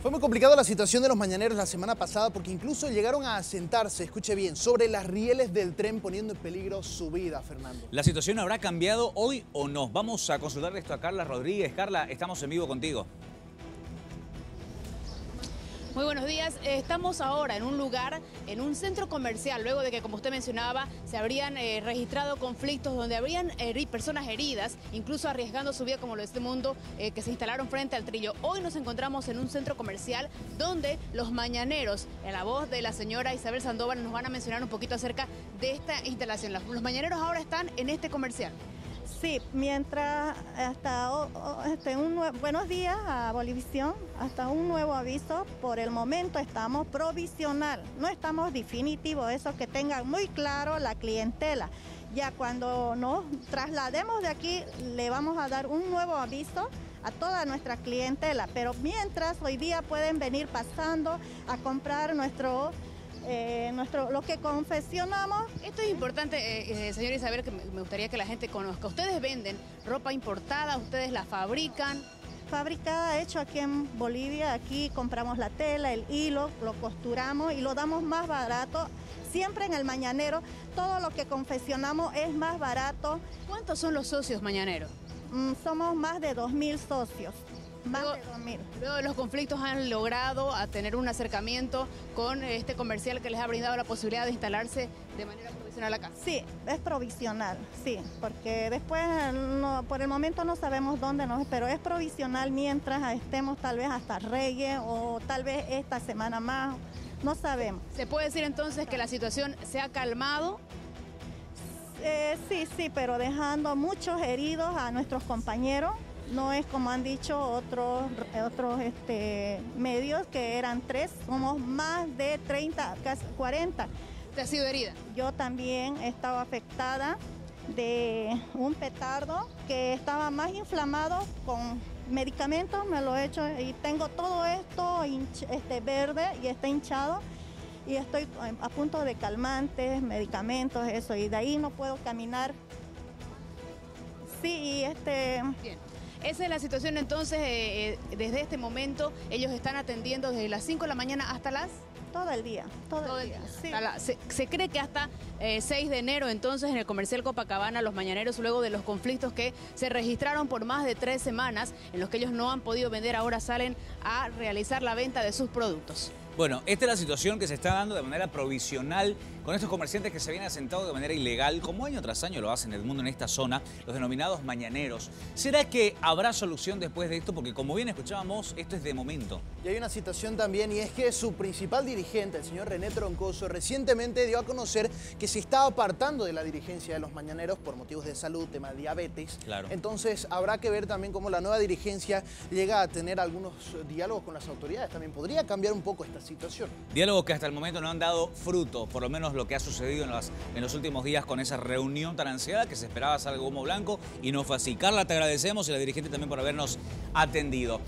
Fue muy complicada la situación de los mañaneros la semana pasada porque incluso llegaron a asentarse, escuche bien, sobre las rieles del tren poniendo en peligro su vida, Fernando. ¿La situación habrá cambiado hoy o no? Vamos a consultar esto a Carla Rodríguez. Carla, estamos en vivo contigo. Muy buenos días. Estamos ahora en un lugar, en un centro comercial, luego de que, como usted mencionaba, se habrían eh, registrado conflictos donde habrían personas heridas, incluso arriesgando su vida, como lo de este mundo, eh, que se instalaron frente al trillo. Hoy nos encontramos en un centro comercial donde los mañaneros, en la voz de la señora Isabel Sandoval, nos van a mencionar un poquito acerca de esta instalación. Los mañaneros ahora están en este comercial. Sí, mientras hasta este, un buenos días a Bolivisión, hasta un nuevo aviso, por el momento estamos provisional, no estamos definitivos, eso que tengan muy claro la clientela. Ya cuando nos traslademos de aquí le vamos a dar un nuevo aviso a toda nuestra clientela, pero mientras hoy día pueden venir pasando a comprar nuestro eh, nuestro, lo que confeccionamos. Esto es importante, eh, eh, señora Isabel, que me gustaría que la gente conozca. Ustedes venden ropa importada, ustedes la fabrican. Fabricada, hecho aquí en Bolivia, aquí compramos la tela, el hilo, lo costuramos y lo damos más barato. Siempre en el mañanero, todo lo que confeccionamos es más barato. ¿Cuántos son los socios mañaneros? Mm, somos más de 2.000 socios. Luego, de los conflictos han logrado a tener un acercamiento con este comercial que les ha brindado la posibilidad de instalarse de manera provisional acá. Sí, es provisional, sí, porque después por el momento no sabemos dónde nos, pero es provisional mientras estemos tal vez hasta Reyes o tal vez esta semana más, no sabemos. ¿Se puede decir entonces que la situación se ha calmado? Eh, sí, sí, pero dejando muchos heridos a nuestros compañeros no es como han dicho otros, otros este, medios que eran tres, somos más de 30, casi 40. ¿Te has sido herida? Yo también he estado afectada de un petardo que estaba más inflamado con medicamentos, me lo he hecho y tengo todo esto este, verde y está hinchado y estoy a punto de calmantes, medicamentos, eso, y de ahí no puedo caminar. Sí, y este... Bien. Esa es la situación entonces, eh, eh, desde este momento ellos están atendiendo desde las 5 de la mañana hasta las... Todo el día, todo, el día. se, cree que hasta 6 eh, de enero entonces en el comercial Copacabana los mañaneros luego de los conflictos que se registraron por más de tres semanas en los que ellos no han podido vender ahora salen a realizar la venta de sus productos. Bueno, esta es la situación que se está dando de manera provisional con estos comerciantes que se habían asentado de manera ilegal, como año tras año lo hacen en el mundo en esta zona, los denominados mañaneros. ¿Será que habrá solución después de esto? Porque como bien escuchábamos, esto es de momento. Y hay una situación también, y es que su principal dirigente, el señor René Troncoso, recientemente dio a conocer que se está apartando de la dirigencia de los mañaneros por motivos de salud, tema de diabetes. Claro. Entonces habrá que ver también cómo la nueva dirigencia llega a tener algunos diálogos con las autoridades. También podría cambiar un poco esta situación. Diálogos que hasta el momento no han dado fruto, por lo menos lo que ha sucedido en, en los últimos días con esa reunión tan ansiada que se esperaba salga humo blanco y no fue así. Carla, te agradecemos y la dirigente también por habernos atendido.